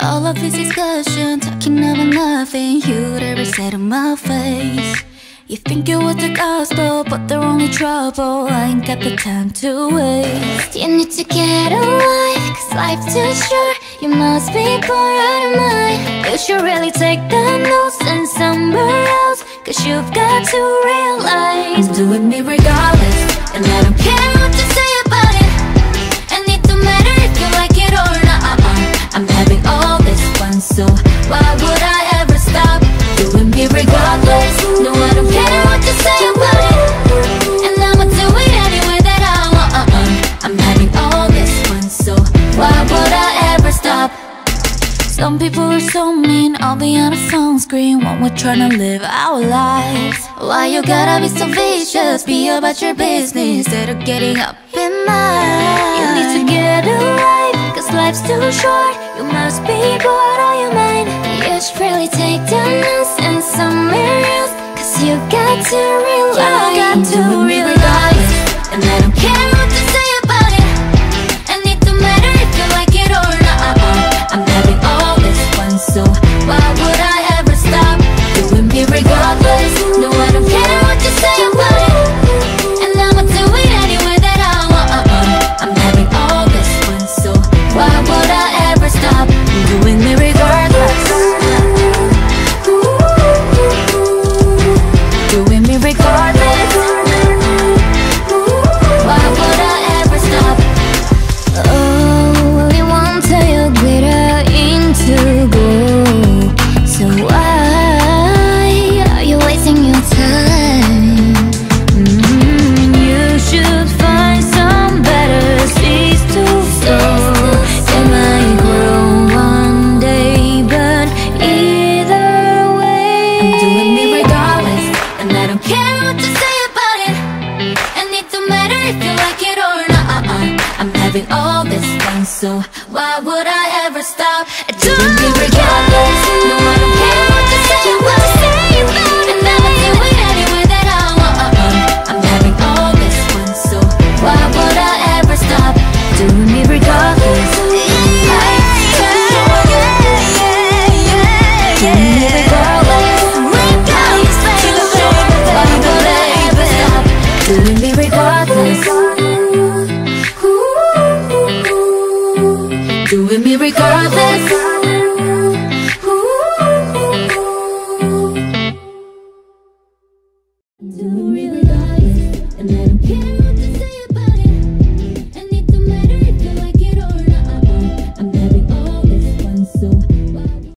All of this discussion, talking about nothing you'd ever say to my face. You think it was the gospel, but they're only trouble. I ain't got the time to waste. You need to get away, cause life's too short. You must be bored out of mind. You should really take the notes and somewhere else, cause you've got to realize. Doing me regardless, Some people are so mean, I'll be on a phone screen when we're trying to live our lives. Why you gotta be so vicious? Be about your business instead of getting up in mine. You need to get away, cause life's too short. You must be bored out your mind. You should really take the notes and somewhere else, cause you got to realize. You got to realize, why would I You say about it. And it don't matter if you like it or not uh-uh. I'm having all this fun, so why would I ever stop doing me regardless? Doing me regardless.